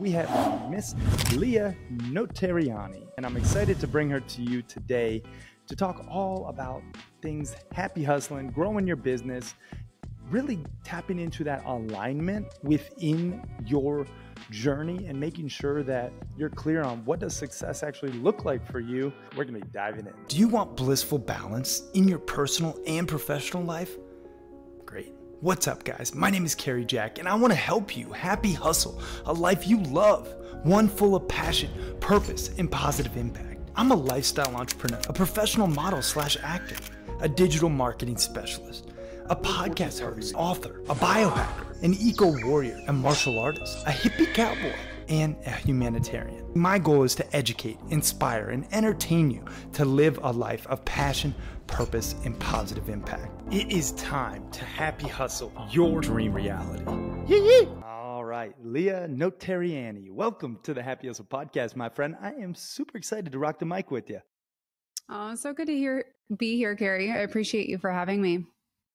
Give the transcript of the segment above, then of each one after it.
we have Miss Leah Notarianni, and I'm excited to bring her to you today to talk all about things happy hustling, growing your business, really tapping into that alignment within your journey and making sure that you're clear on what does success actually look like for you. We're going to be diving in. Do you want blissful balance in your personal and professional life? What's up, guys? My name is Cary Jack, and I want to help you happy hustle a life you love, one full of passion, purpose, and positive impact. I'm a lifestyle entrepreneur, a professional model slash actor, a digital marketing specialist, a podcast host, author, a biohacker, an eco warrior, a martial artist, a hippie cowboy, and a humanitarian. My goal is to educate, inspire, and entertain you to live a life of passion, purpose, and positive impact. It is time to happy hustle your dream reality. All right, Leah Notarianni, welcome to the Happy Hustle podcast, my friend. I am super excited to rock the mic with you. Oh, so good to hear be here, Cary. I appreciate you for having me.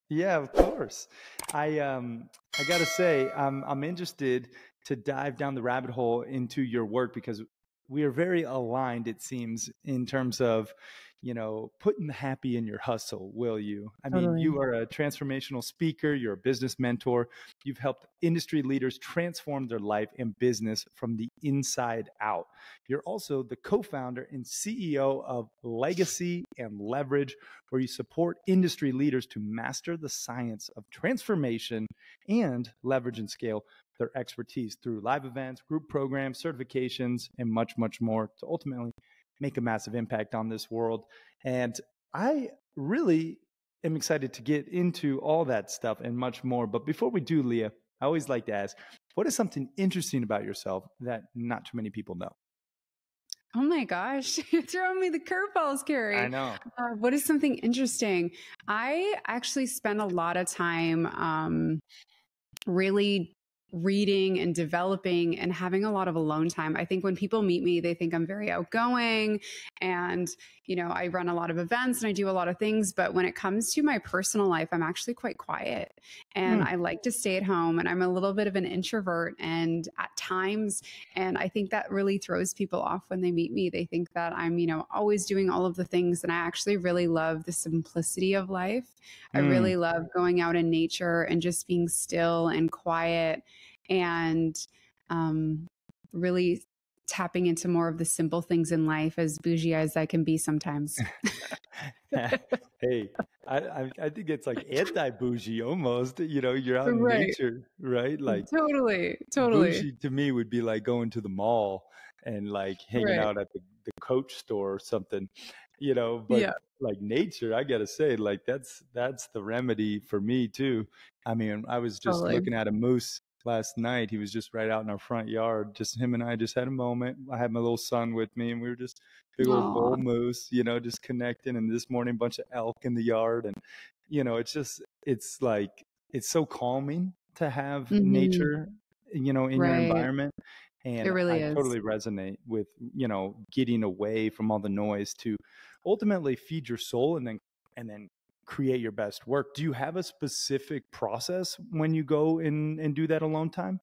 Yeah, of course. I um I gotta say, I'm I'm interested to dive down the rabbit hole into your work because we are very aligned, it seems, in terms of, you know, putting the happy in your hustle, will you? I mean, Totally. you are a transformational speaker, you're a business mentor, you've helped industry leaders transform their life and business from the inside out. You're also the co founder and CEO of Legacy and Leverage, where you support industry leaders to master the science of transformation and leverage and scale their expertise through live events, group programs, certifications, and much, much more to ultimately make a massive impact on this world. And I really am excited to get into all that stuff and much more. But before we do, Leah, I always like to ask what is something interesting about yourself that not too many people know? Oh my gosh, you're throwing me the curveballs, Cary. I know. Uh, what is something interesting? I actually spend a lot of time um, really reading and developing and having a lot of alone time. I think when people meet me, they think I'm very outgoing and, you know, I run a lot of events and I do a lot of things. But when it comes to my personal life, I'm actually quite quiet and Hmm. I like to stay at home and I'm a little bit of an introvert and at times. And I think that really throws people off when they meet me. They think that I'm, you know, always doing all of the things. And I actually really love the simplicity of life. I Mm. really love going out in nature and just being still and quiet and um, really tapping into more of the simple things in life as bougie as I can be sometimes. hey, I, I think it's like anti bougie almost. You know, you're out in nature, right? Like totally, totally. bougie to me would be like going to the mall and like hanging Right. out at the, the coach store or something. You know, but Yeah. like nature, I gotta say, like that's that's the remedy for me too. I mean, I was just Totally. looking at a moose last night. He was just right out in our front yard. Just him and I just had a moment. I had my little son with me, and we were just big old bull moose, you know, just connecting. And this morning, a bunch of elk in the yard, and you know, it's just it's like it's so calming to have Mhm. nature, you know, in your environment. And it really I is. totally resonate with you know getting away from all the noise to ultimately feed your soul and then and then create your best work. Do you have a specific process when you go and and do that alone time?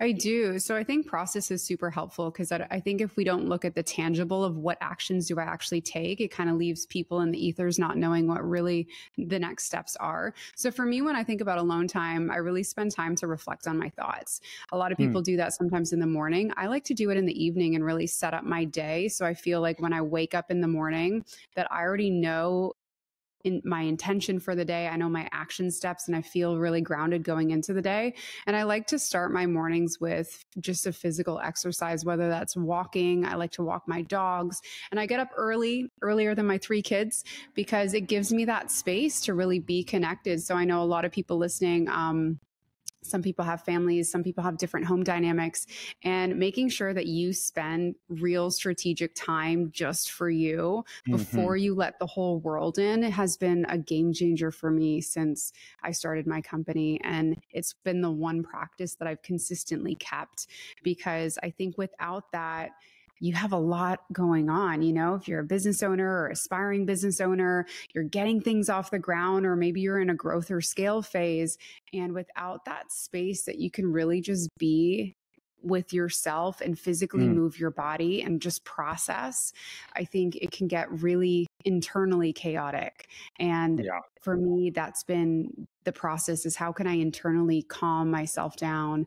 I do. So I think process is super helpful because I, I think if we don't look at the tangible of what actions do I actually take, it kind of leaves people in the ethers not knowing what really the next steps are. So for me, when I think about alone time, I really spend time to reflect on my thoughts. A lot of Hmm. people do that sometimes in the morning. I like to do it in the evening and really set up my day. So I feel like when I wake up in the morning, that I already know in my intention for the day. I know my action steps and I feel really grounded going into the day. And I like to start my mornings with just a physical exercise, whether that's walking. I like to walk my dogs. And I get up early, earlier than my three kids, because it gives me that space to really be connected. So I know a lot of people listening, um, some people have families, some people have different home dynamics, and making sure that you spend real strategic time just for you Mhm. before you let the whole world in has been a game changer for me since I started my company. And it's been the one practice that I've consistently kept because I think without that, you have a lot going on. You know, if you're a business owner or aspiring business owner, you're getting things off the ground, or maybe you're in a growth or scale phase. And without that space that you can really just be with yourself and physically mm. move your body and just process, I think it can get really internally chaotic. And yeah. for me, that's been the process is how can I internally calm myself down,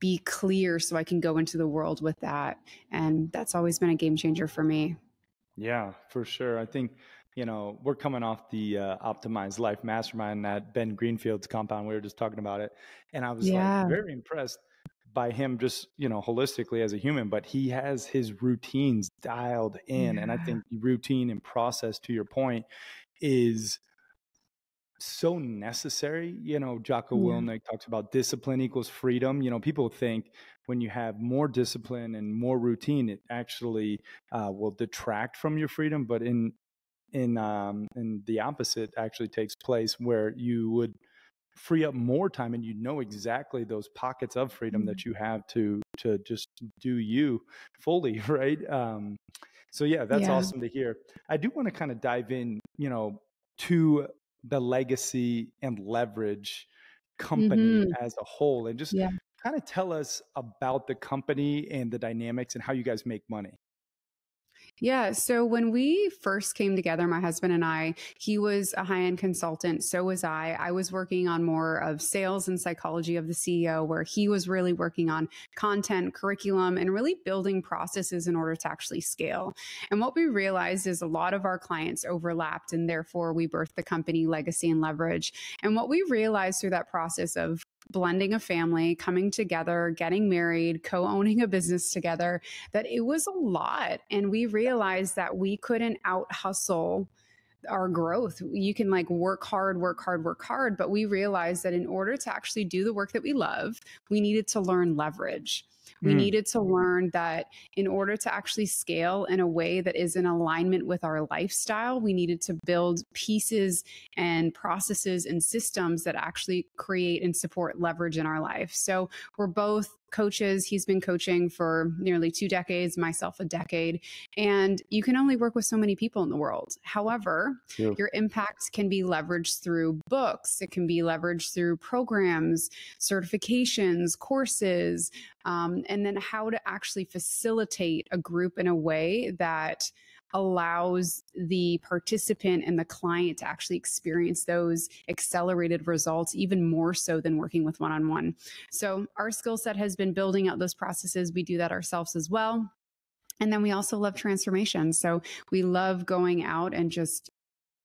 be clear so I can go into the world with that. And that's always been a game changer for me. Yeah, for sure. I think you know, we're coming off the uh, Optimized Life Mastermind at Ben Greenfield's compound. We were just talking about it. And I was yeah. like very impressed by him just, you know, holistically as a human, but he has his routines dialed in. Yeah. And I think routine and process, to your point, is so necessary. You know, Jocko yeah. Willink talks about discipline equals freedom. You know, people think when you have more discipline and more routine, it actually uh, will detract from your freedom. But in in um, in the opposite actually takes place where you would free up more time and you know exactly those pockets of freedom mm-hmm. that you have to to just do you fully right um, so yeah that's yeah. awesome to hear i do want to kind of dive in you know to the legacy and leverage company mm-hmm. as a whole and just yeah. kind of tell us about the company and the dynamics and how you guys make money yeah. So when we first came together, my husband and I, he was a high end consultant. So was I. I was working on more of sales and psychology of the CEO, where he was really working on content, curriculum, and really building processes in order to actually scale. And what we realized is a lot of our clients overlapped, and therefore we birthed the company Legacy and Leverage. And what we realized through that process of blending a family, coming together, getting married, co owning a business together, that it was a lot. And we realized that we couldn't out hustle our growth. You can like work hard, work hard, work hard. But we realized that in order to actually do the work that we love, we needed to learn leverage. We mm. needed to learn that in order to actually scale in a way that is in alignment with our lifestyle, we needed to build pieces and processes and systems that actually create and support leverage in our life. So we're both coaches. He's been coaching for nearly two decades, myself a decade. And you can only work with so many people in the world. However, yeah. your impact can be leveraged through books, it can be leveraged through programs, certifications, courses, um, and then how to actually facilitate a group in a way that allows the participant and the client to actually experience those accelerated results even more so than working with one on one. So, our skill set has been building out those processes. We do that ourselves as well. And then we also love transformation. So we love going out and just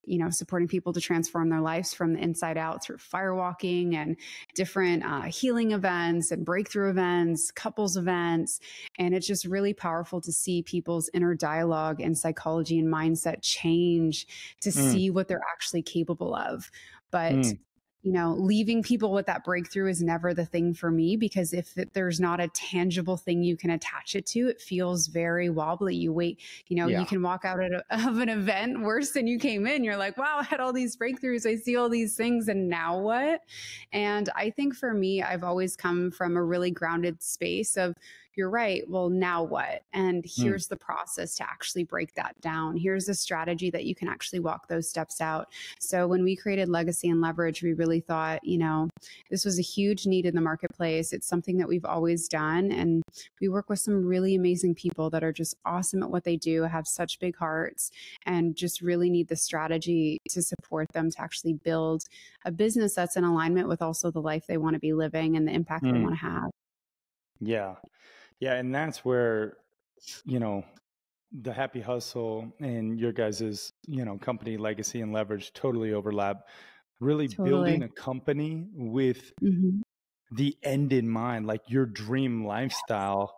you know, supporting people to transform their lives from the inside out through firewalking and different uh, healing events and breakthrough events, couples events. And it's just really powerful to see people's inner dialogue and psychology and mindset change to mm. see what they're actually capable of. But mm you know, leaving people with that breakthrough is never the thing for me because if there's not a tangible thing you can attach it to, it feels very wobbly. You wait, you know, yeah. you can walk out a, of an event worse than you came in. You're like, wow, I had all these breakthroughs. I see all these things. And now what? And I think for me, I've always come from a really grounded space of, you're right. Well, now what? And hmm. here's mm. the process to actually break that down. Here's a strategy that you can actually walk those steps out. So when we created Legacy and Leverage, we really thought, you know, this was a huge need in the marketplace. It's something that we've always done. And we work with some really amazing people that are just awesome at what they do, have such big hearts, and just really need the strategy to support them to actually build a business that's in alignment with also the life they want to be living and the impact mm. they hmm. want to have. Yeah. Yeah, and that's where you know the happy hustle and your guys's you know company legacy and leverage totally overlap. Really totally. building a company with mm-hmm. the end in mind, like your dream lifestyle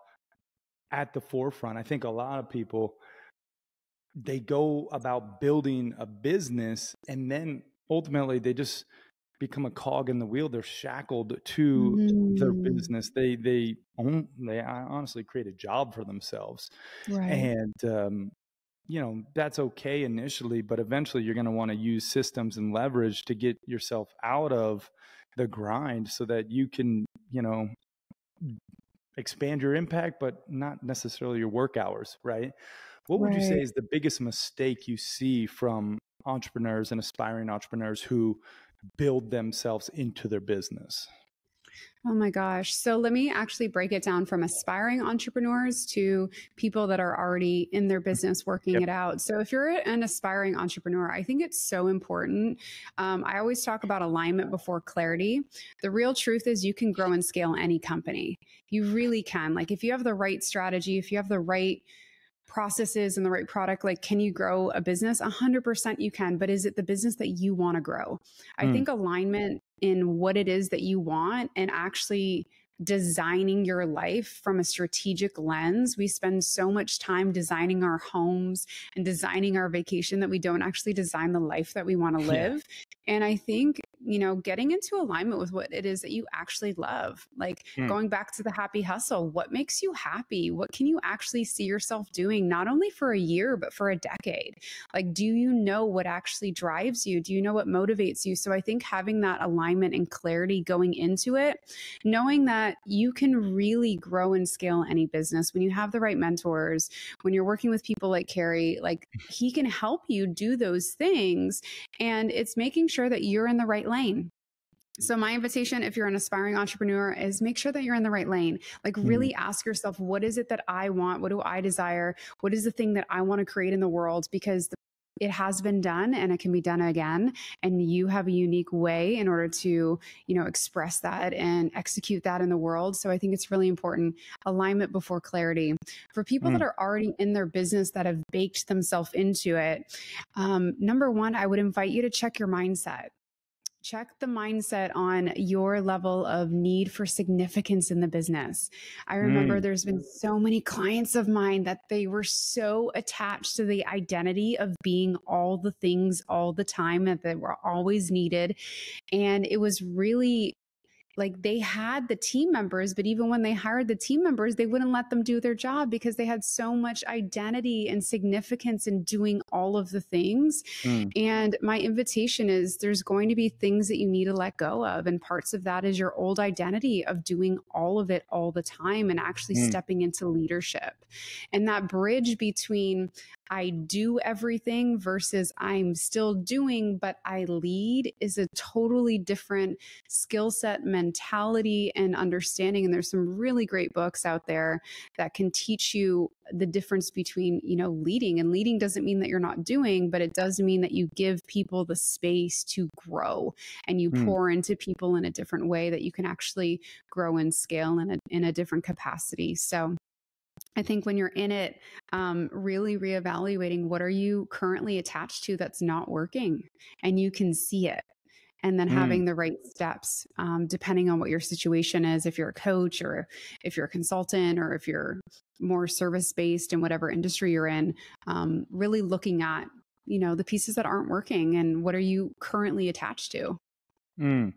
at the forefront. I think a lot of people they go about building a business and then ultimately they just become a cog in the wheel. They're shackled to mm-hmm. their business. They they own they honestly create a job for themselves, right. and um, you know that's okay initially, but eventually you're going to want to use systems and leverage to get yourself out of the grind so that you can you know expand your impact, but not necessarily your work hours, right? What would right. you say is the biggest mistake you see from entrepreneurs and aspiring entrepreneurs who build themselves into their business? Oh my gosh. So let me actually break it down from aspiring entrepreneurs to people that are already in their business working yep. it out. So if you're an aspiring entrepreneur, I think it's so important. Um, I always talk about alignment before clarity. The real truth is you can grow and scale any company. You really can. Like if you have the right strategy, if you have the right processes and the right product like can you grow a business 100% you can but is it the business that you want to grow i mm. think alignment in what it is that you want and actually designing your life from a strategic lens. We spend so much time designing our homes and designing our vacation that we don't actually design the life that we want to live. Yeah. And I think you know, getting into alignment with what it is that you actually love. Like mm. going back to the happy hustle, what makes you happy? What can you actually see yourself doing, not only for a year, but for a decade? Like, do you know what actually drives you? Do you know what motivates you? So I think having that alignment and clarity going into it, knowing that you can really grow and scale any business when you have the right mentors, when you're working with people like Cary, like he can help you do those things. And it's making sure that you're in the right lane. So, my invitation, if you're an aspiring entrepreneur, is make sure that you're in the right lane. Like, really mm. ask yourself, what is it that I want? What do I desire? What is the thing that I want to create in the world? Because it has been done and it can be done again and you have a unique way in order to you know express that and execute that in the world so i think it's really important alignment before clarity for people mm. that are already in their business that have baked themselves into it um, number one i would invite you to check your mindset check the mindset on your level of need for significance in the business. I remember mm. there's been so many clients of mine that they were so attached to the identity of being all the things all the time that they were always needed. And it was really like they had the team members, but even when they hired the team members, they wouldn't let them do their job because they had so much identity and significance in doing all of the things. Mm. And my invitation is there's going to be things that you need to let go of. And parts of that is your old identity of doing all of it all the time and actually mm. stepping into leadership. And that bridge between I do everything versus I'm still doing, but I lead is a totally different skill set, mentality, and understanding. And there's some really great books out there that can teach you the difference between, you know, leading. And leading doesn't mean that you're not doing, but it does mean that you give people the space to grow and you mm. pour into people in a different way that you can actually grow and scale in a, in a different capacity. So I think when you're in it, um, really reevaluating what are you currently attached to that's not working, and you can see it, and then mm. having the right steps, um, depending on what your situation is. If you're a coach, or if you're a consultant, or if you're more service based in whatever industry you're in, um, really looking at you know the pieces that aren't working and what are you currently attached to. Mm.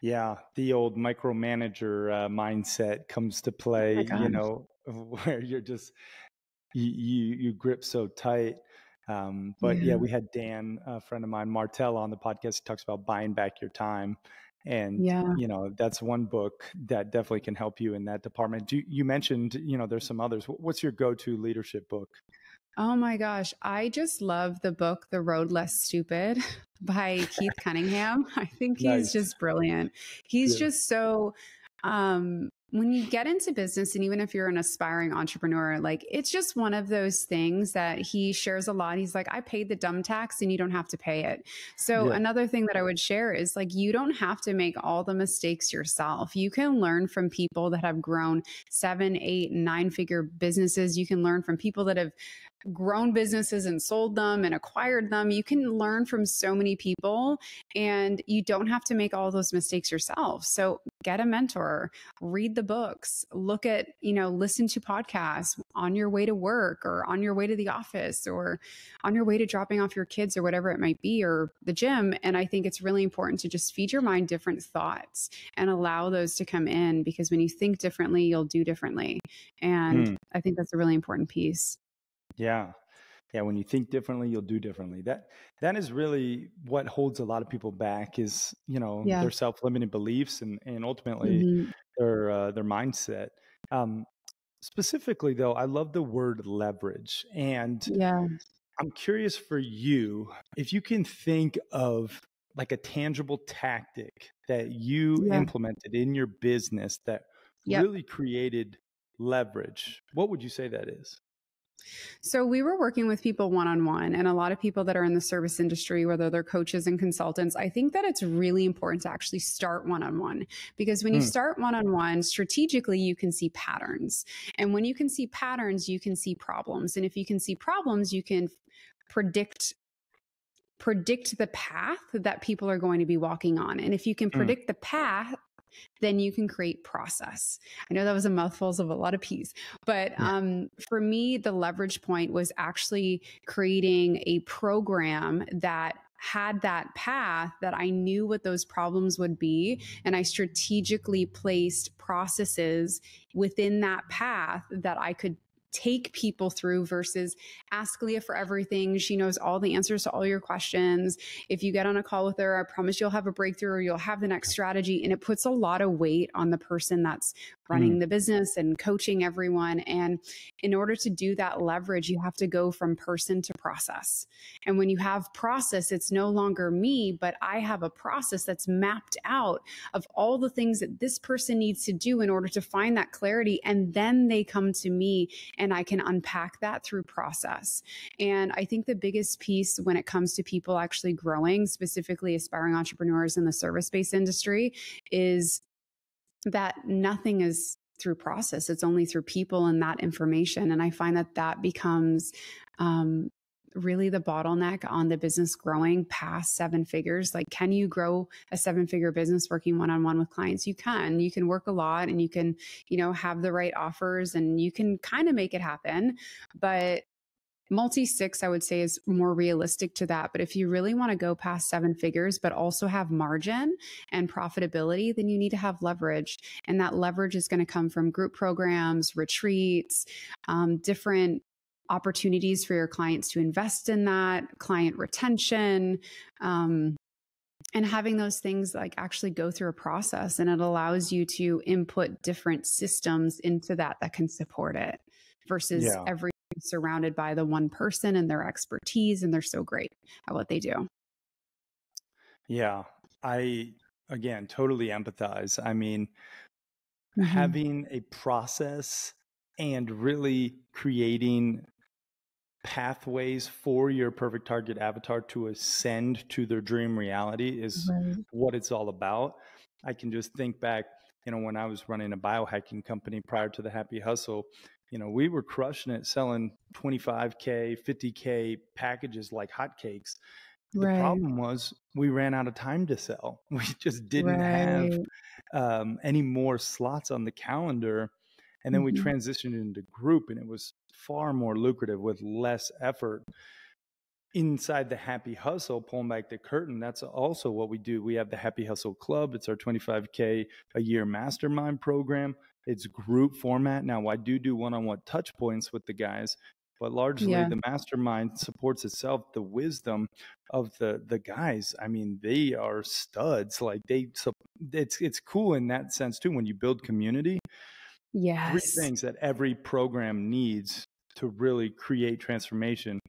Yeah, the old micromanager uh, mindset comes to oh play. Oh you know, where you're just you you, you grip so tight. Um, but yeah. yeah. we had Dan, a friend of mine, Martell, on the podcast. He talks about buying back your time, and yeah. you know that's one book that definitely can help you in that department. Do, you mentioned, you know, there's some others. What's your go-to leadership book? Oh my gosh, I just love the book The Road Less Stupid by Keith Cunningham. I think he's nice. just brilliant. He's yeah. just so um when you get into business and even if you're an aspiring entrepreneur like it's just one of those things that he shares a lot. He's like i paid the dumb tax and you don't have to pay it. So yeah. another thing that i would share is like you don't have to make all the mistakes yourself. You can learn from people that have grown seven eight nine figure businesses. You can learn from people that have grown businesses and sold them and acquired them. You can learn from so many people and you don't have to make all those mistakes yourself. So get a mentor, read the books, look at, you know, listen to podcasts on your way to work or on your way to the office or on your way to dropping off your kids or whatever it might be or the gym. And I think it's really important to just feed your mind different thoughts and allow those to come in because when you think differently, you'll do differently. And mm. I think that's a really important piece. Yeah. Yeah, when you think differently, you'll do differently. That that is really what holds a lot of people back is, you know, yeah. their self-limiting beliefs and and ultimately mm-hmm. their uh, their mindset. Um, specifically though, I love the word leverage and yeah. I'm curious for you if you can think of like a tangible tactic that you Yeah. implemented in your business that Yep. really created leverage. What would you say that is? So we were working with people one on one, and a lot of people that are in the service industry, whether they're coaches and consultants, I think that it's really important to actually start one on one because when you Mm. start one on one, strategically, you can see patterns. And when you can see patterns, you can see problems. And if you can see problems, you can predict predict the path that people are going to be walking on and if you can Mm. predict the path then you can create process. I know that was a mouthful of a lot of peas, but Yeah. um, for me, the leverage point was actually creating a program that had that path that I knew what those problems would be. And I strategically placed processes within that path that I could take people through versus ask Leah for everything. She knows all the answers to all your questions. If you get on a call with her, I promise you'll have a breakthrough or you'll have the next strategy. And it puts a lot of weight on the person that's Mm-hmm. running the business and coaching everyone. And in order to do that leverage, you have to go from person to process. And when you have process, it's no longer me, but I have a process that's mapped out of all the things that this person needs to do in order to find that clarity. And then they come to me and I can unpack that through process. And I think the biggest piece when it comes to people actually growing, specifically aspiring entrepreneurs in the service based industry, is that nothing is through process it's only through people and that information and i find that that becomes um, really the bottleneck on the business growing past seven figures like can you grow a seven figure business working one-on-one with clients? You can you can work a lot and you can you know have the right offers and you can kind of make it happen but multi six i would say is more realistic to that. But if you really want to go past seven figures but also have margin and profitability then you need to have leverage. And that leverage is going to come from group programs retreats um, different opportunities for your clients to invest in that client retention um, and having those things like actually go through a process. And it allows you to input different systems into that that can support it versus Yeah. every surrounded by the one person and their expertise and they're so great at what they do Yeah. I, again, totally empathize. I mean, Mhm. having a process and really creating pathways for your perfect target avatar to ascend to their dream reality is Right. what it's all about. I can just think back, you know, when I was running a biohacking company prior to the Happy Hustle, you know, we were crushing it selling 25K, 50K packages like hotcakes. The Right. problem was we ran out of time to sell. We just didn't have um, any more slots on the calendar. And then we Mhm. transitioned into group, and it was far more lucrative with less effort. Inside the Happy Hustle, pulling back the curtain, that's also what we do. We have the Happy Hustle Club. It's our 25K a year mastermind program. It's group format. Now, I do do one on one touch points with the guys, but largely Yeah. the mastermind supports itself the wisdom of the the guys i mean they are studs like they so it's it's cool in that sense too when you build community yes three things that every program needs to really create transformation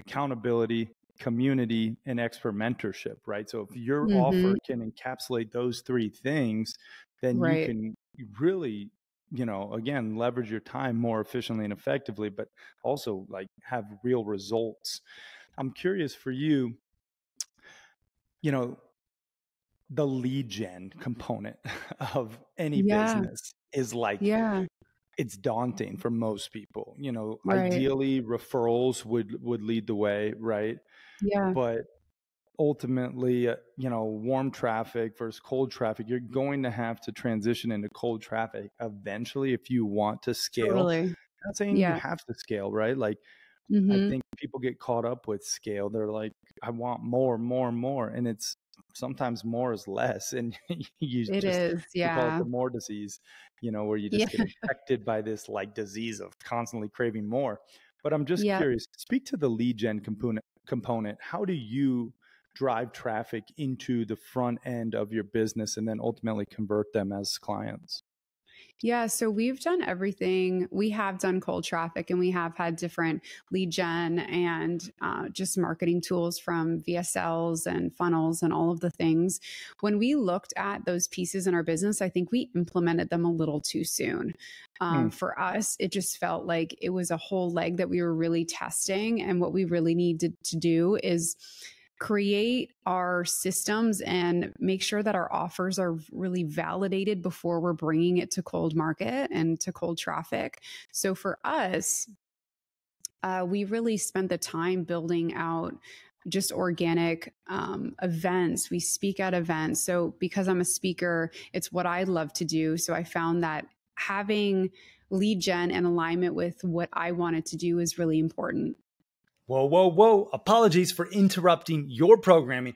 accountability community and expert mentorship right so if your Mhm. offer can encapsulate those three things then Right. you can really you know again leverage your time more efficiently and effectively but also like have real results i'm curious for you you know the lead gen component of any Yeah. business is like Yeah. it's daunting for most people you know Right. ideally referrals would would lead the way right Yeah. but ultimately uh, you know warm traffic versus cold traffic you're going to have to transition into cold traffic eventually if you want to scale Totally. not saying Yeah. you have to scale right like I Mhm. think people get caught up with scale. They're like, I want more, more, more. And it's sometimes more is less. And you It just is. we call it Yeah. the more disease, you know, where you Yeah. just get infected by this like disease of constantly craving more. But I'm just Yeah. curious, speak to the lead gen component component. How do you drive traffic into the front end of your business and then ultimately convert them as clients? Yeah, so we've done everything. We have done cold traffic and we have had different lead gen and uh, just marketing tools from VSLs and funnels and all of the things. When we looked at those pieces in our business, I think we implemented them a little too soon. Um, mm. For us, it just felt like it was a whole leg that we were really testing. And what we really needed to do is create our systems and make sure that our offers are really validated before we're bringing it to cold market and to cold traffic. So for us, uh, we really spent the time building out just organic um, events. We speak at events. So, because I'm a speaker, it's what I love to do. So, I found that having lead gen and alignment with what I wanted to do is really important. Whoa, whoa, whoa. Apologies for interrupting your programming.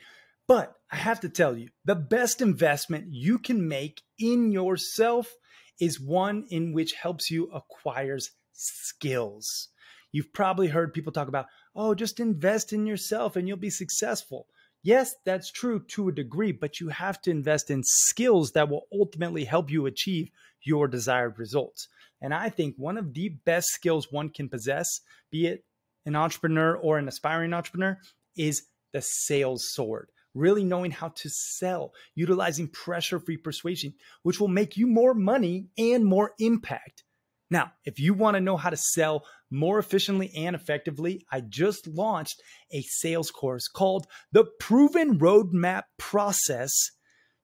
But I have to tell you, the best investment you can make in yourself is one in which helps you acquire skills. You've probably heard people talk about, oh, just invest in yourself and you'll be successful. Yes, that's true to a degree, but you have to invest in skills that will ultimately help you achieve your desired results. And I think one of the best skills one can possess, be it an entrepreneur or an aspiring entrepreneur is the sales sword. Really knowing how to sell, utilizing pressure free persuasion, which will make you more money and more impact. Now, if you want to know how to sell more efficiently and effectively, I just launched a sales course called The Proven Roadmap Process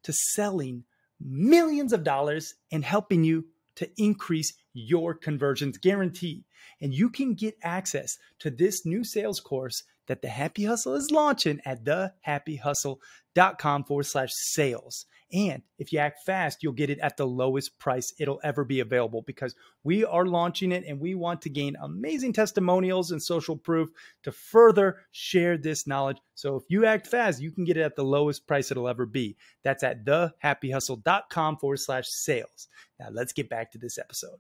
to Selling Millions of Dollars and helping you to increase your conversions guarantee. And you can get access to this new sales course that the Happy Hustle is launching at thehappyhustle.com forward slash sales. And if you act fast, you'll get it at the lowest price it'll ever be available because we are launching it and we want to gain amazing testimonials and social proof to further share this knowledge. So if you act fast, you can get it at the lowest price it'll ever be. That's at thehappyhustle.com forward slash sales. Now let's get back to this episode.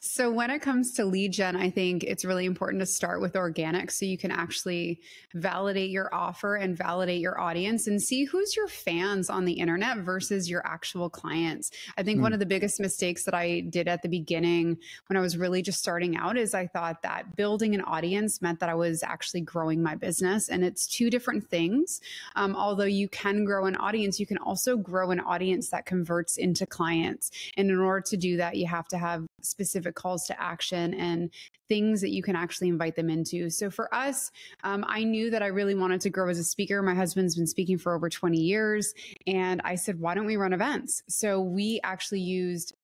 So, when it comes to lead gen, I think it's really important to start with organic so you can actually validate your offer and validate your audience and see who's your fans on the internet versus your actual clients. I think mm. one hmm. of the biggest mistakes that I did at the beginning when I was really just starting out is I thought that building an audience meant that I was actually growing my business. And it's two different things. Um, although you can grow an audience, you can also grow an audience that converts into clients. And in order to do that, you have to have specific calls to action and things that you can actually invite them into. So for us, um, I knew that I really wanted to grow as a speaker. My husband's been speaking for over 20 years. And I said, why don't we run events? So we actually used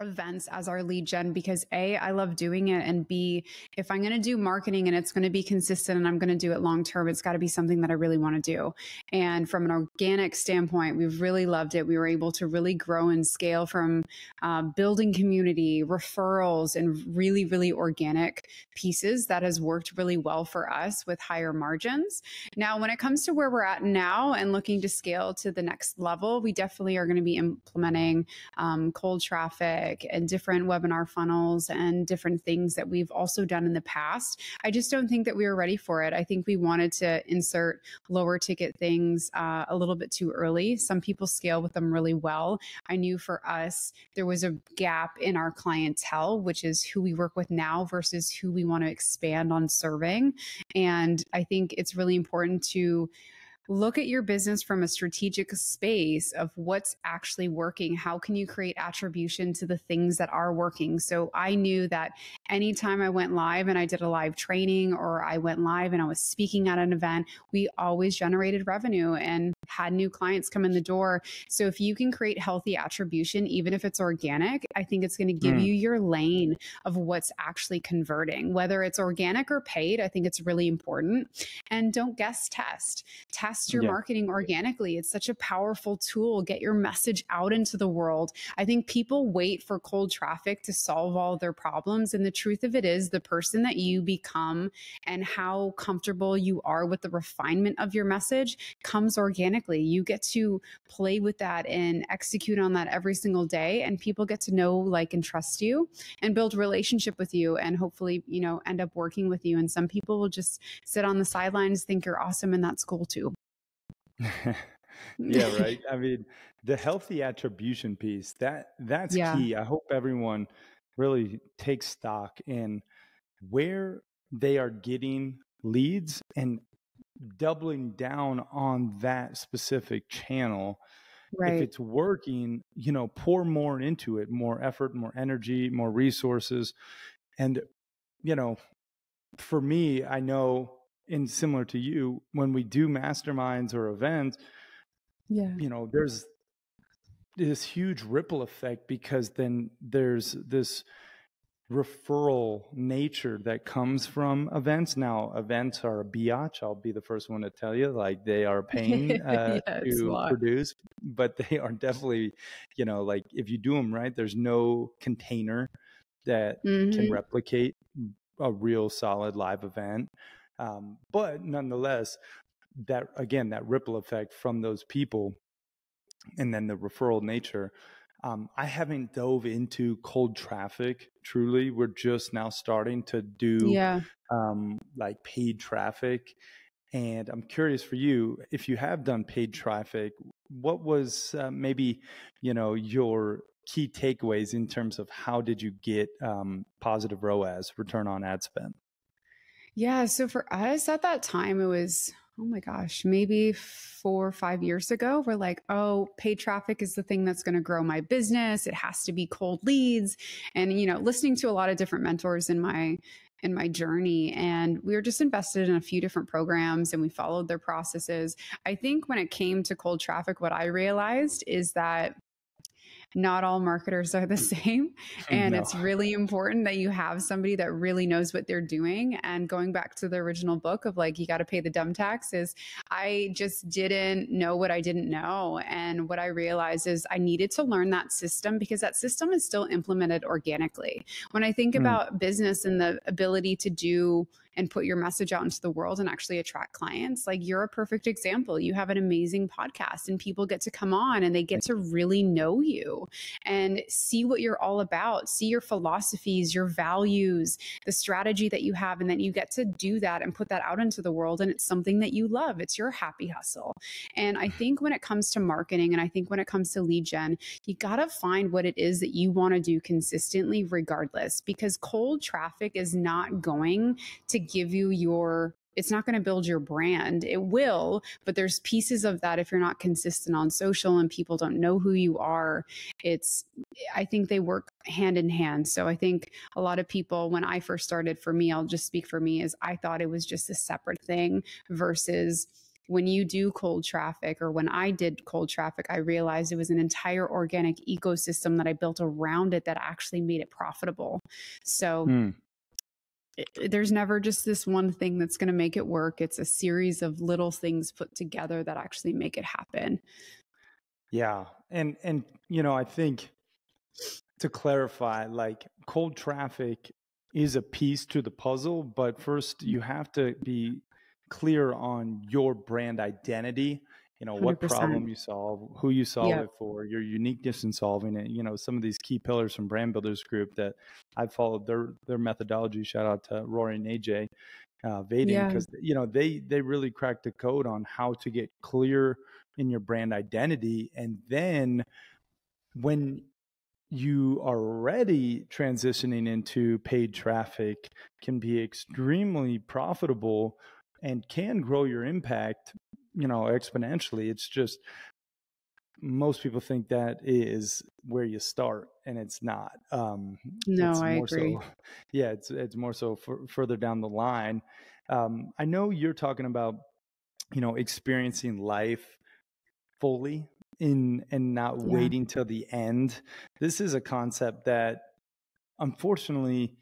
events as our lead gen because A, I love doing it. And B, if I'm going to do marketing and it's going to be consistent and I'm going to do it long term, it's got to be something that I really want to do. And from an organic standpoint, we've really loved it. We were able to really grow and scale from uh, building community, referrals, and really, really organic pieces that has worked really well for us with higher margins. Now, when it comes to where we're at now and looking to scale to the next level, we definitely are going to be implementing um, cold traffic and different webinar funnels and different things that we've also done in the past. I just don't think that we were ready for it. I think we wanted to insert lower ticket things uh, a little bit too early. Some people scale with them really well. I knew for us, there was a gap in our clientele, which is who we work with now versus who we want to expand on serving. And I think it's really important to look at your business from a strategic space of what's actually working. How can you create attribution to the things that are working? So I knew that anytime I went live and I did a live training or I went live and I was speaking at an event, we always generated revenue and had new clients come in the door. So if you can create healthy attribution, even if it's organic, I think it's going to give mm. you your lane of what's actually converting, whether it's organic or paid. I think it's really important. And don't guess test. Test test your yeah. marketing organically. It's such a powerful tool. Get your message out into the world. I think people wait for cold traffic to solve all their problems. And the truth of it is, the person that you become and how comfortable you are with the refinement of your message comes organically. You get to play with that and execute on that every single day. And people get to know, like, and trust you and build relationship with you and hopefully, you know, end up working with you. And some people will just sit on the sidelines, think you're awesome, and that's cool too. yeah, right. I mean, the healthy attribution piece that that's Yeah. key. I hope everyone really takes stock in where they are getting leads and doubling down on that specific channel. If it's working, you know, pour more into it, more effort, more energy, more resources. And, you know, for me, I know, and similar to you, when we do masterminds or events, Yeah. you know, there's this huge ripple effect because then there's this referral nature that comes from events. Now, events are a biatch. I'll be the first one to tell you, like they are a pain uh, Yeah, to produce, but they are definitely, you know, like if you do them right, there's no container that can Mhm. replicate a real solid live event. Um, but nonetheless, that again, that ripple effect from those people and then the referral nature. Um, I haven't dove into cold traffic truly. We're just now starting to do Yeah. um, like paid traffic. And I'm curious for you, if you have done paid traffic, what was uh, maybe, you know, your key takeaways in terms of how did you get um, positive ROAS, return on ad spend? Yeah. So for us at that time, it was, oh my gosh, maybe four or five years ago. We're like, oh, paid traffic is the thing that's going to grow my business. It has to be cold leads. And, you know, listening to a lot of different mentors in my, in my journey and we were just invested in a few different programs and we followed their processes. I think when it came to cold traffic what I realized is that not all marketers are the same and No. it's really important that you have somebody that really knows what they're doing and going back to the original book of like you got to pay the dumb taxes i just didn't know what i didn't know and what i realized is i needed to learn that system because that system is still implemented organically when i think Mm. about business and the ability to do and put your message out into the world and actually attract clients like you're a perfect example you have an amazing podcast and people get to come on and they get to really know you and see what you're all about, see your philosophies, your values, the strategy that you have, and then you get to do that and put that out into the world. And it's something that you love. It's your happy hustle. And I mm-hmm. think when it comes to marketing, and I think when it comes to lead gen, you got to find what it is that you want to do consistently, regardless, because cold traffic is not going to give you your it's not going to build your brand. It will, but there's pieces of that if you're not consistent on social and people don't know who you are. It's, I think they work hand in hand. So I think a lot of people, when I first started, for me, I'll just speak for me, is I thought it was just a separate thing versus when you do cold traffic or when I did cold traffic, I realized it was an entire organic ecosystem that I built around it that actually made it profitable. So, Hmm. There's never just this one thing that's going to make it work. It's a series of little things put together that actually make it happen. Yeah. And and you know, I think to clarify, like cold traffic is a piece to the puzzle, but first you have to be clear on your brand identity. You know, what 100%. problem you solve, who you solve Yeah. it for, your uniqueness in solving it. You know, some of these key pillars from Brand Builders Group that I've followed their their methodology. Shout out to Rory and AJ uh, Vaden Yeah. because you know they they really cracked the code on how to get clear in your brand identity, and then when you are already transitioning into paid traffic can be extremely profitable and can grow your impact you know exponentially it's just most people think that is where you start and it's not um No, it's I agree. so yeah it's it's more so for, further down the line um i know you're talking about you know experiencing life fully in and not Yeah. waiting till the end this is a concept that unfortunately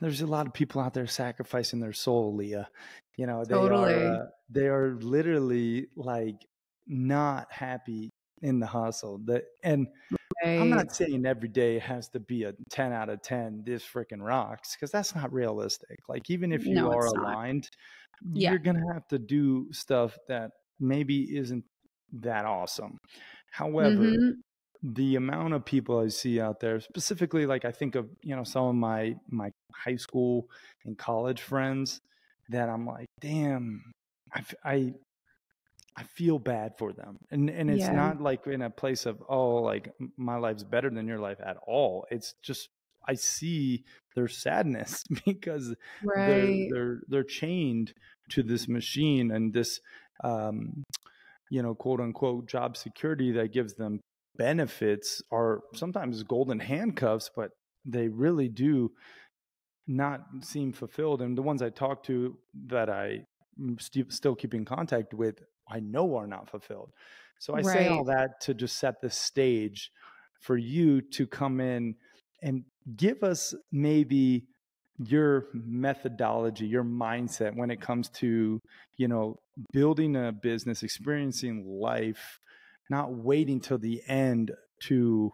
there's a lot of people out there sacrificing their soul leah you know they Totally. are uh, they are literally like not happy in the hustle that and i'm not saying every day has to be a 10 out of 10 this freaking rocks because that's not realistic like even if you No, are aligned Yeah. you're gonna have to do stuff that maybe isn't that awesome however Mhm. the amount of people I see out there, specifically, like I think of you know some of my my high school and college friends, that I'm like, damn, I I feel bad for them. And and it's Yeah. not like in a place of oh like my life's better than your life at all. It's just I see their sadness because they're they're they're chained to this machine and this um you know quote unquote job security that gives them benefits are sometimes golden handcuffs but they really do not seem fulfilled and the ones i talk to that i st- still keep in contact with i know are not fulfilled. So i say all that to just set the stage for you to come in and give us maybe your methodology your mindset when it comes to you know building a business experiencing life not waiting till the end to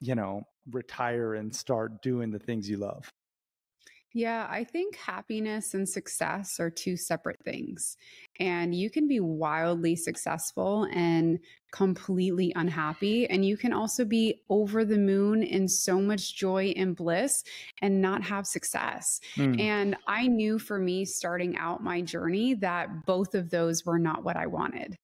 you know retire and start doing the things you love Yeah, I think happiness and success are two separate things. And you can be wildly successful and completely unhappy. And you can also be over the moon in so much joy and bliss and not have success. Mm, And I knew for me starting out my journey that both of those were not what I wanted.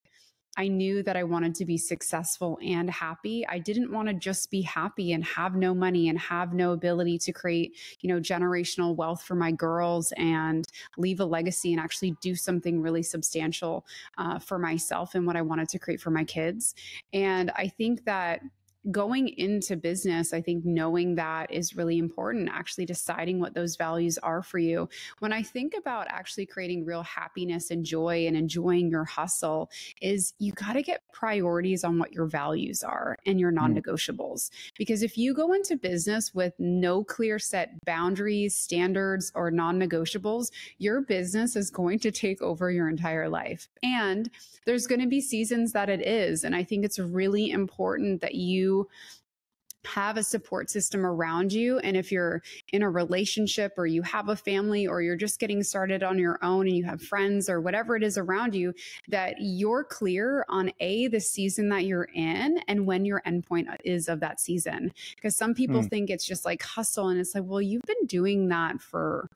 I knew that I wanted to be successful and happy. I didn't want to just be happy and have no money and have no ability to create, you know, generational wealth for my girls and leave a legacy and actually do something really substantial uh, for myself and what I wanted to create for my kids. And I think that going into business, I think knowing that is really important, actually deciding what those values are for you. When I think about actually creating real happiness and joy and enjoying your hustle, is you got to get priorities on what your values are and your hmm. non negotiables. Because if you go into business with no clear set boundaries, standards, or non negotiables, your business is going to take over your entire life. And there's going to be seasons that it is. And I think it's really important that you have a support system around you. And if you're in a relationship or you have a family or you're just getting started on your own and you have friends or whatever it is around you, that you're clear on A, the season that you're in and when your endpoint is of that season. Because some people Mm. think it's just like hustle. And it's like, well, you've been doing that for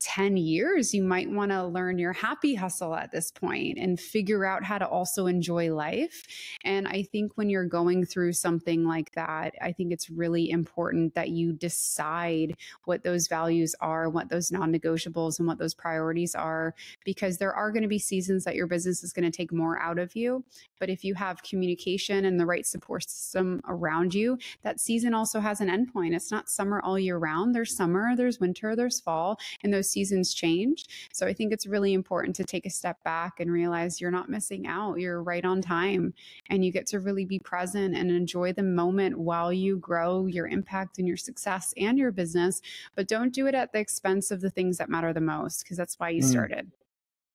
10 years, you might want to learn your happy hustle at this point and figure out how to also enjoy life. And I think when you're going through something like that, I think it's really important that you decide what those values are, what those non negotiables and what those priorities are, because there are going to be seasons that your business is going to take more out of you. But if you have communication and the right support system around you, that season also has an endpoint. It's not summer all year round. There's summer, there's winter, there's fall, and those seasons change. So I think it's really important to take a step back and realize you're not missing out. You're right on time and you get to really be present and enjoy the moment while you grow your impact and your success and your business. But don't do it at the expense of the things that matter the most because that's why you Mm. started.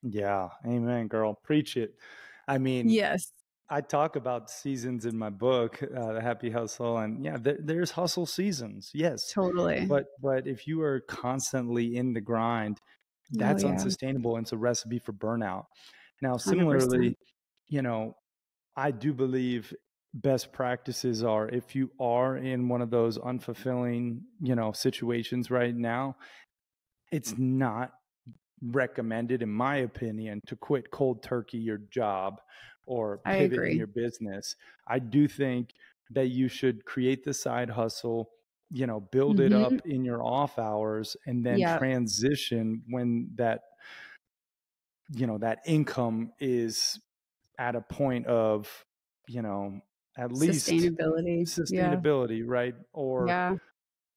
yeah amen girl preach it i mean Yes. I talk about seasons in my book, uh, The Happy Hustle, and yeah, there, there's hustle seasons, yes. Totally. But but if you are constantly in the grind, that's oh, yeah. unsustainable. and It's a recipe for burnout. Now, 100%. similarly, you know, I do believe best practices are if you are in one of those unfulfilling, you know, situations right now, it's not recommended, in my opinion, to quit cold turkey your job or pivot in your business. I do think that you should create the side hustle, you know, build it Mhm. up in your off hours and then transition when that you know that income is at a point of you know at least Sustainability. sustainability right or Yeah.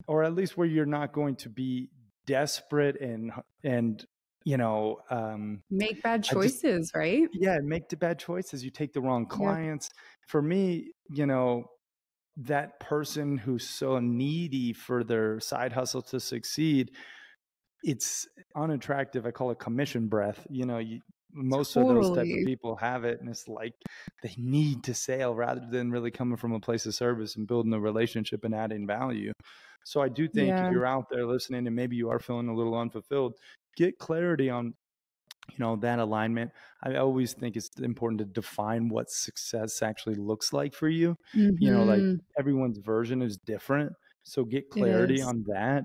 or at least where you're not going to be desperate and and you know um Make bad I just- choices, right? yeah make the bad choices you take the wrong Yeah. clients for me you know that person who's so needy for their side hustle to succeed it's unattractive i call it commission breath you know you, most of those type of people have it and it's like they need to sell rather than really coming from a place of service and building a relationship and adding value so i do think Yeah. if you're out there listening and maybe you are feeling a little unfulfilled get clarity on you know that alignment i always think it's important to define what success actually looks like for you you know like Mhm. everyone's version is different so get clarity on that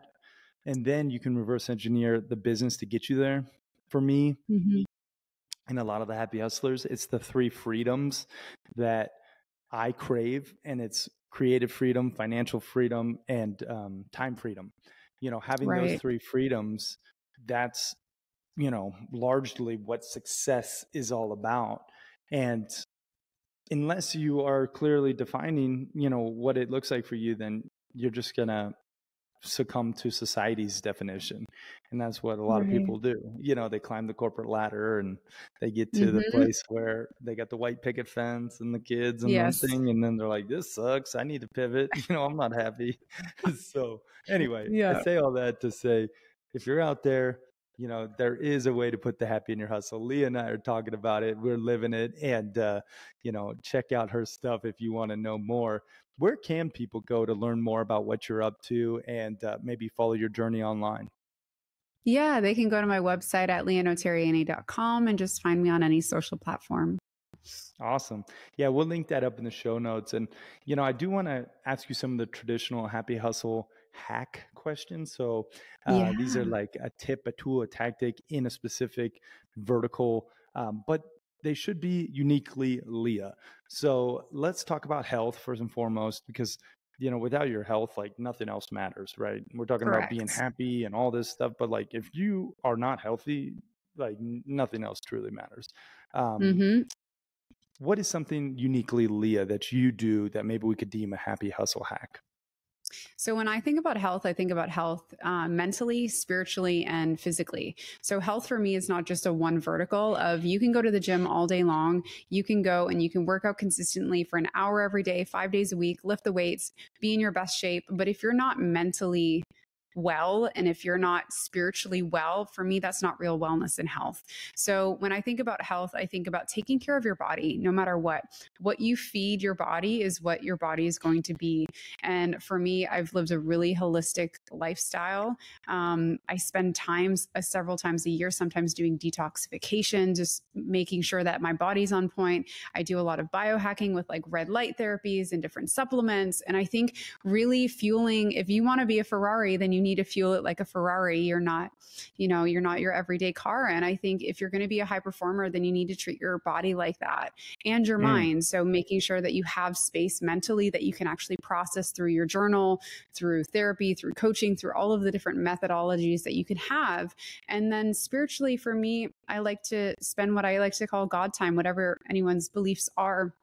and then you can reverse engineer the business to get you there for me Mhm. and a lot of the happy hustlers, it's the three freedoms that I crave, and it's creative freedom, financial freedom, and um, time freedom. You know, having right. those three freedoms, that's you know largely what success is all about. And unless you are clearly defining, you know, what it looks like for you, then you're just gonna succumb to society's definition and that's what a lot right. of people do you know they climb the corporate ladder and they get to mm-hmm. the place where they got the white picket fence and the kids and yes. thing and then they're like this sucks i need to pivot you know i'm not happy so anyway yeah. i say all that to say if you're out there you know there is a way to put the happy in your hustle. Leah and i are talking about it. We're living it. And uh, you know check out her stuff if you want to know more. Where can people go to learn more about what you're up to and uh, maybe follow your journey online? Yeah they can go to my website at leahnotarianni.com and just find me on any social platform. Awesome. Yeah, we'll link that up in the show notes. And, you know, I do want to ask you some of the traditional happy hustle hack questions. So uh, yeah. these are like a tip, a tool, a tactic in a specific vertical, um, but they should be uniquely Leah. So let's talk about health first and foremost, because you know, without your health, like nothing else matters, right? We're talking Correct. about being happy and all this stuff, but like if you are not healthy, like nothing else truly matters. Um, mm-hmm. what is something uniquely Leah that you do that maybe we could deem a happy hustle hack? So, when I think about health, I think about health uh, mentally, spiritually, and physically. So, health for me is not just a one vertical of you can go to the gym all day long, you can go and you can work out consistently for an hour every day, five days a week, lift the weights, be in your best shape. But if you're not mentally well and if you're not spiritually well for me that's not real wellness and health. So when i think about health i think about taking care of your body no matter what. What you feed your body is what your body is going to be. And for me i've lived a really holistic lifestyle. Um, i spend times uh, several times a year sometimes doing detoxification just making sure that my body's on point. I do a lot of biohacking with like red light therapies and different supplements. And i think really fueling if you want to be a ferrari then you need need to fuel it like a Ferrari. You're not, you know, you're not your everyday car. And I think if you're going to be a high performer, then you need to treat your body like that and your mm. mind. So making sure that you have space mentally that you can actually process through your journal, through therapy, through coaching, through all of the different methodologies that you can have. And then spiritually, for me, I like to spend what I like to call God time, whatever anyone's beliefs are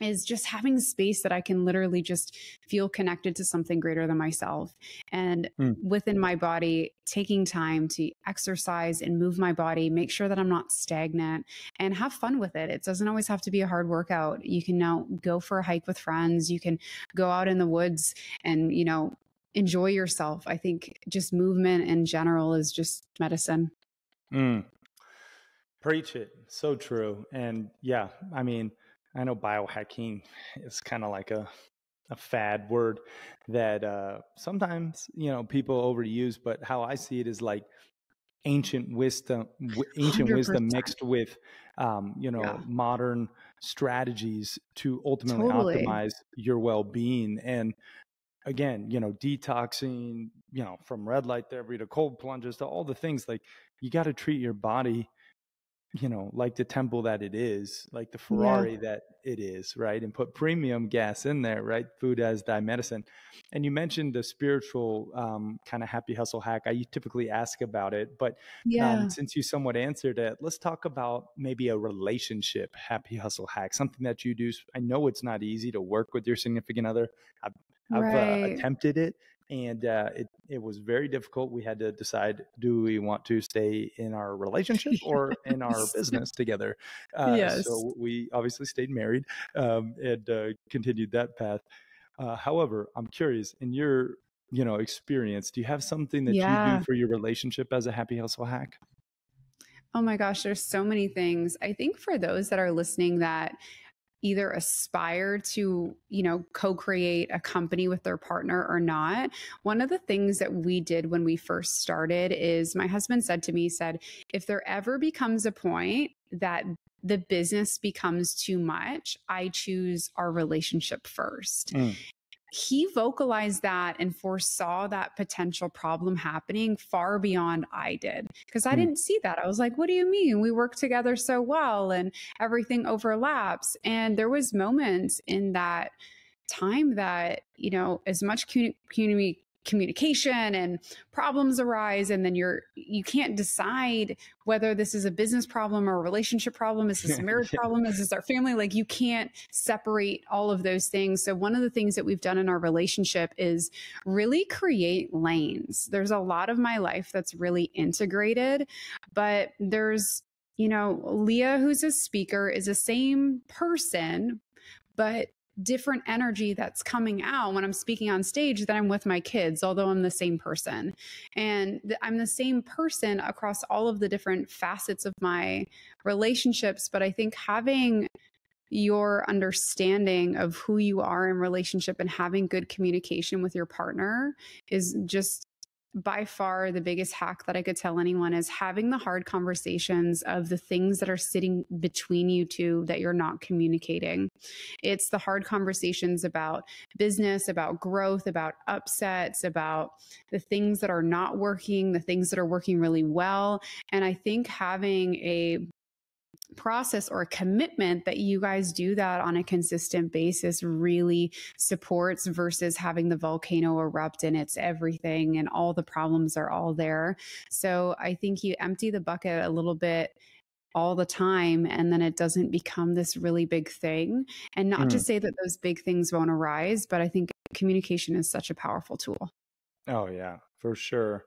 is just having space that I can literally just feel connected to something greater than myself. And mm. within my body, taking time to exercise and move my body, make sure that I'm not stagnant and have fun with it. It doesn't always have to be a hard workout. You can now go for a hike with friends. You can go out in the woods and, you know, enjoy yourself. I think just movement in general is just medicine. Mm. Preach it. So true. And yeah, I mean, I know biohacking is kind of like a a fad word that uh, sometimes you know people overuse, but how I see it is like ancient wisdom, ancient 100%. wisdom mixed with um, you know yeah. modern strategies to ultimately totally. optimize your well being and again, you know, detoxing, you know, from red light therapy to cold plunges to all the things like you got to treat your body you know, like the temple that it is, like the Ferrari yeah. that it is, right? And put premium gas in there, right? Food as thy medicine. And you mentioned the spiritual um, kind of happy hustle hack. I typically ask about it, but um, yeah. um, since you somewhat answered it, let's talk about maybe a relationship happy hustle hack, something that you do. I know it's not easy to work with your significant other. I've, I've uh, right. uh, attempted it and uh, it it was very difficult. We had to decide: do we want to stay in our relationship or in our business together? Uh, yes. So we obviously stayed married um, and uh, continued that path. Uh, however, I'm curious in your you know experience, do you have something that yeah. you do for your relationship as a happy hustle hack? Oh my gosh, there's so many things. I think for those that are listening that either aspire to, you know, co-create a company with their partner or not. One of the things that we did when we first started is my husband said to me said, if there ever becomes a point that the business becomes too much, I choose our relationship first. Mm. He vocalized that and foresaw that potential problem happening far beyond I did because I mm. didn't see that. I was like, what do you mean? We work together so well and everything overlaps. And there was moments in that time that, you know, as much community communication and problems arise and then you're you can't decide whether this is a business problem or a relationship problem. Is this a marriage problem? Is this our family? Like you can't separate all of those things. So one of the things that we've done in our relationship is really create lanes. There's a lot of my life that's really integrated but there's you know leah who's a speaker is the same person but different energy that's coming out when I'm speaking on stage that I'm with my kids, although I'm the same person. And th- I'm the same person across all of the different facets of my relationships. But I think having your understanding of who you are in relationship and having good communication with your partner is just by far the biggest hack that I could tell anyone is having the hard conversations of the things that are sitting between you two that you're not communicating. It's the hard conversations about business, about growth, about upsets, about the things that are not working, the things that are working really well. And I think having a process or commitment that you guys do that on a consistent basis really supports versus having the volcano erupt and it's everything and all the problems are all there. So I think you empty the bucket a little bit all the time and then it doesn't become this really big thing. And not mm. to say that those big things won't arise, but I think communication is such a powerful tool. Oh yeah, for sure.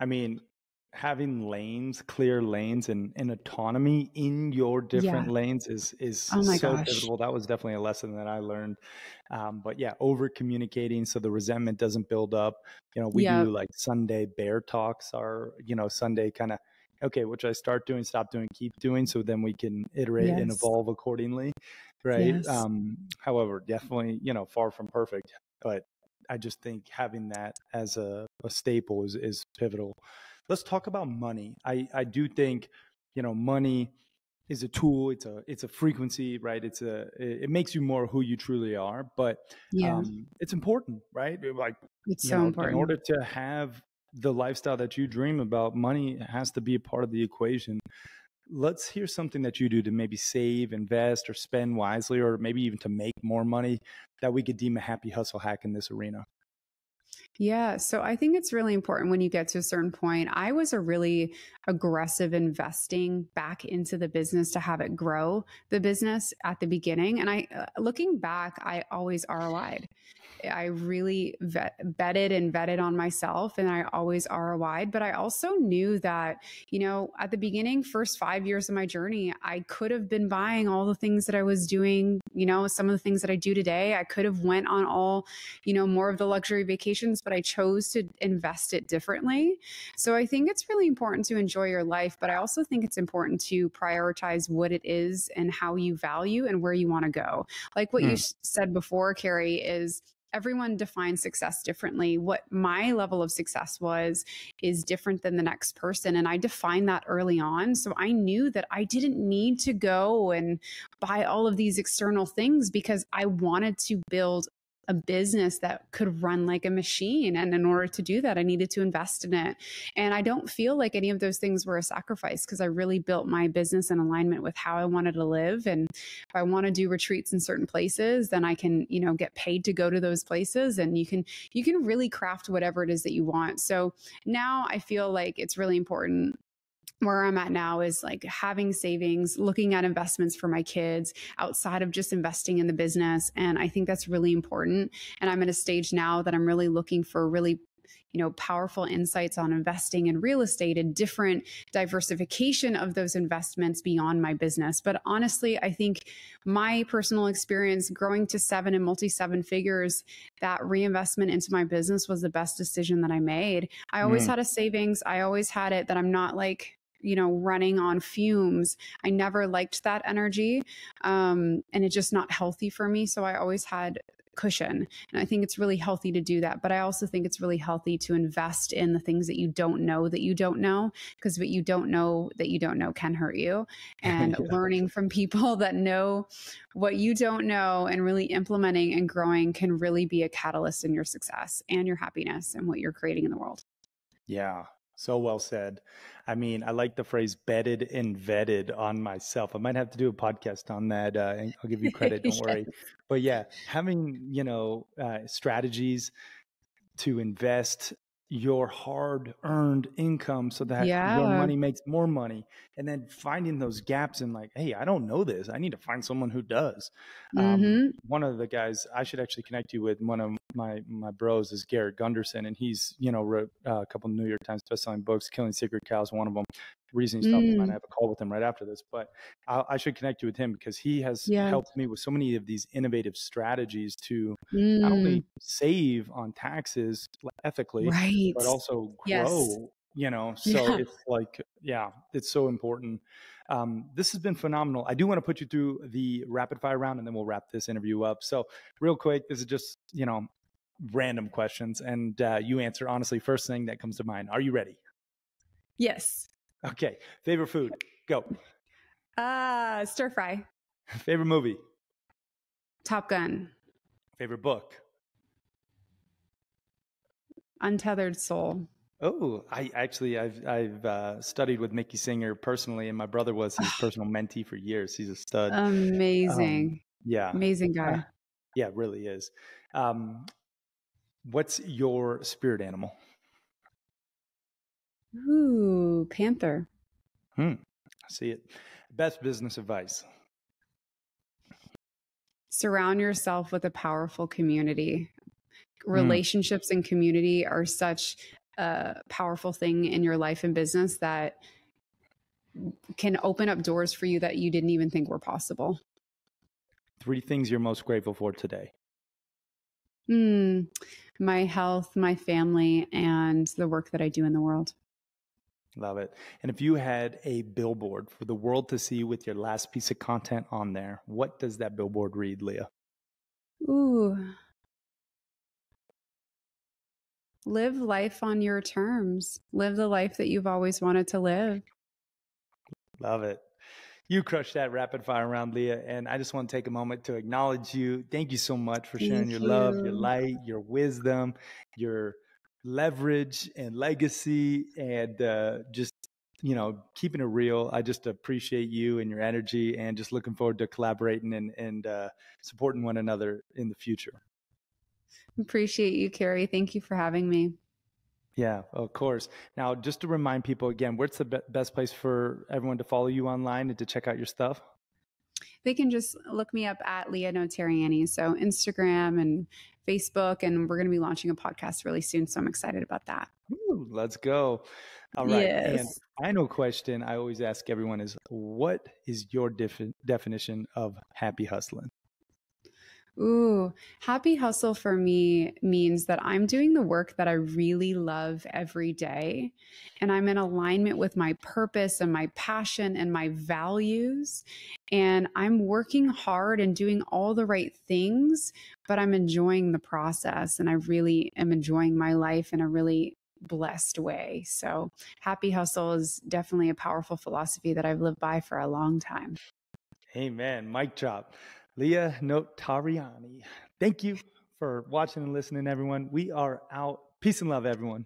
I mean, having lanes, clear lanes, and, and autonomy in your different yeah. lanes is is oh so gosh. pivotal. That was definitely a lesson that I learned. Um, but yeah, over communicating so the resentment doesn't build up. You know, we yeah. do like Sunday bear talks, Are you know Sunday kind of okay, which I start doing, stop doing, keep doing, so then we can iterate yes. and evolve accordingly, right? Yes. Um, however, definitely you know far from perfect, but I just think having that as a, a staple is is pivotal let's talk about money. I, I do think, you know, money is a tool. It's a it's a frequency, right? It's a it makes you more who you truly are. But yeah. um, it's important, right? Like it's so know, important in order to have the lifestyle that you dream about. Money has to be a part of the equation. Let's hear something that you do to maybe save, invest, or spend wisely, or maybe even to make more money that we could deem a happy hustle hack in this arena. Yeah. So I think it's really important when you get to a certain point. I was a really aggressive investing back into the business to have it grow the business at the beginning. And I, uh, looking back, I always ROI'd. I really vet, betted and vetted on myself and I always ROI'd. But I also knew that, you know, at the beginning, first five years of my journey, I could have been buying all the things that I was doing, you know, some of the things that I do today. I could have went on all, you know, more of the luxury vacations, but I chose to invest it differently. So I think it's really important to enjoy your life, but I also think it's important to prioritize what it is and how you value and where you want to go. Like what you hmm. said before, Cary, is everyone defines success differently. What my level of success was is different than the next person. And I defined that early on. So I knew that I didn't need to go and buy all of these external things because I wanted to build a business that could run like a machine. And in order to do that, I needed to invest in it. And I don't feel like any of those things were a sacrifice because I really built my business in alignment with how I wanted to live. And if I want to do retreats in certain places, then I can, you know, get paid to go to those places and you can, you can really craft whatever it is that you want. So now I feel like it's really important where I'm at now is like having savings, looking at investments for my kids outside of just investing in the business. And I think that's really important. And I'm at a stage now that I'm really looking for really you know powerful insights on investing in real estate and different diversification of those investments beyond my business but honestly i think my personal experience growing to seven and multi seven figures that reinvestment into my business was the best decision that i made i always mm. had a savings i always had it that i'm not like you know running on fumes i never liked that energy um, and it's just not healthy for me so i always had cushion. And I think it's really healthy to do that. But I also think it's really healthy to invest in the things that you don't know that you don't know, because what you don't know that you don't know can hurt you. And yeah. learning from people that know what you don't know and really implementing and growing can really be a catalyst in your success and your happiness and what you're creating in the world. Yeah, so well said. I mean, I like the phrase bedded and vetted on myself. I might have to do a podcast on that. Uh, I'll give you credit. Don't worry. But yeah, having, you know, uh, strategies to invest your hard earned income so that yeah. your money makes more money and then finding those gaps in like hey i don't know this i need to find someone who does um, mm-hmm. um, one of the guys i should actually connect you with one of my my bros is garrett gunderson and he's you know wrote uh, a couple new york times bestselling books killing sacred cows one of them reason he's talking about. I have a call with him right after this, but I'll, i should connect you with him because he has yeah. helped me with so many of these innovative strategies to mm. not only mm. save on taxes ethically, right. but also grow. Yes. You know, so yeah. it's like, yeah, it's so important. Um, this has been phenomenal. I do want to put you through the rapid fire round, and then we'll wrap this interview up. So, real quick, this is just you know random questions, and uh, you answer honestly. First thing that comes to mind. Are you ready? Yes. Okay. Favorite food? Go. Uh, stir fry. Favorite movie? Top Gun. Favorite book? Untethered Soul. Oh, I actually I've I've uh, studied with Mickey Singer personally, and my brother was his personal mentee for years. He's a stud. Amazing. Um, yeah. Amazing guy. Uh, yeah, really is. Um, what's your spirit animal? Ooh, Panther. Hmm. I see it. Best business advice. Surround yourself with a powerful community. Hmm. Relationships and community are such a powerful thing in your life and business that can open up doors for you that you didn't even think were possible. Three things you're most grateful for today. Hmm. My health, my family, and the work that I do in the world. Love it. And if you had a billboard for the world to see with your last piece of content on there, what does that billboard read, Leah? Ooh. Live life on your terms. Live the life that you've always wanted to live. Love it. You crushed that rapid fire round, Leah. And I just want to take a moment to acknowledge you. Thank you so much for sharing Thank your you. love, your light, your wisdom, your leverage and legacy and uh, just you know keeping it real. I just appreciate you and your energy and just looking forward to collaborating and, and uh, supporting one another in the future. Appreciate you Cary. Thank you for having me. Yeah of course. Now just to remind people again where's the be- best place for everyone to follow you online and to check out your stuff they can just look me up at Leah Notarianni. So Instagram and Facebook, and we're going to be launching a podcast really soon. So I'm excited about that. Ooh, let's go. All right. Yes. And final question I always ask everyone is what is your defi- definition of happy hustling? Ooh, happy hustle for me means that I'm doing the work that I really love every day. And I'm in alignment with my purpose and my passion and my values. And I'm working hard and doing all the right things, but I'm enjoying the process. And I really am enjoying my life in a really blessed way. So, happy hustle is definitely a powerful philosophy that I've lived by for a long time. Amen. Mic drop. Leah Notarianni. Thank you for watching and listening, everyone. We are out. Peace and love, everyone.